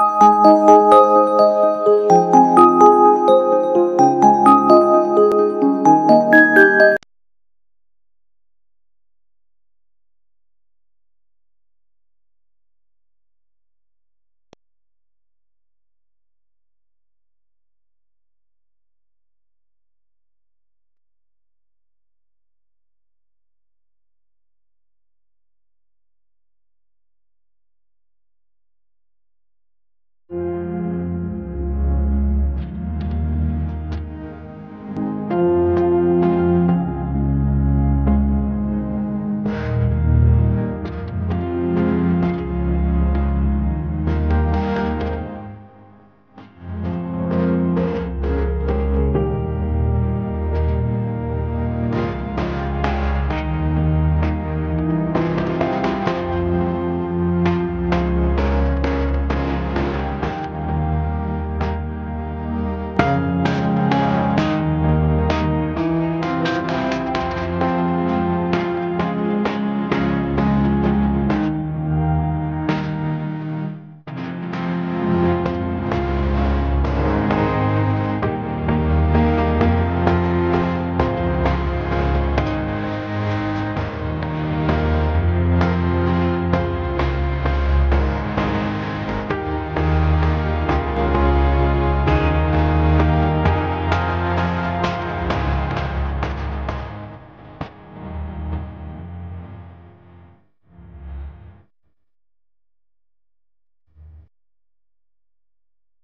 Música